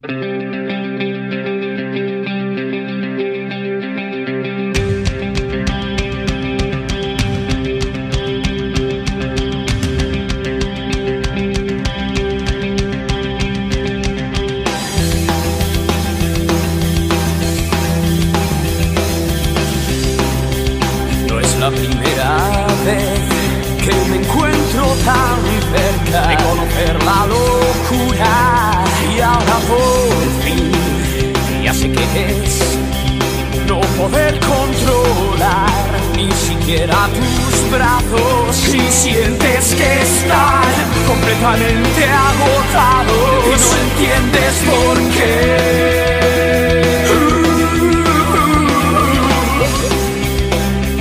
No poder controlar ni siquiera tus brazos y sientes que estás completamente agotado y no entiendes por qué.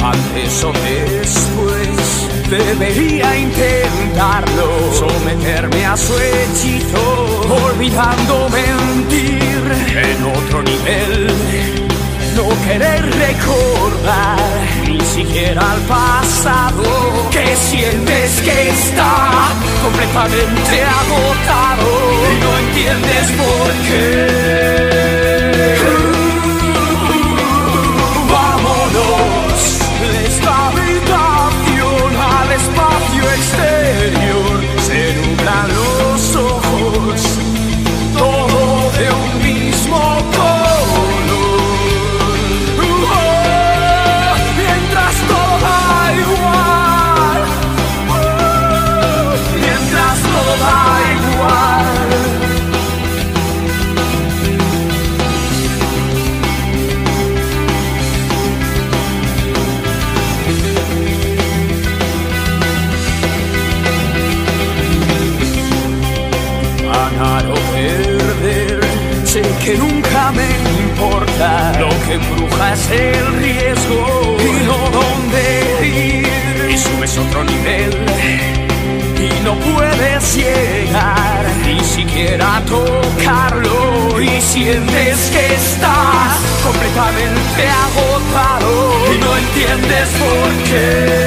Antes o después debería intentarlo Someterme a su hechizo Olvidando mentir en otro nivel querer recordar ni siquiera al pasado Que sientes que está completamente agotado Y no entiendes por qué que nunca me importa. Lo que embruja es el riesgo y no dónde ir. Y subes otro nivel y no puedes llegar ni siquiera tocarlo. Y sientes que estás completamente agotado y no entiendes por qué.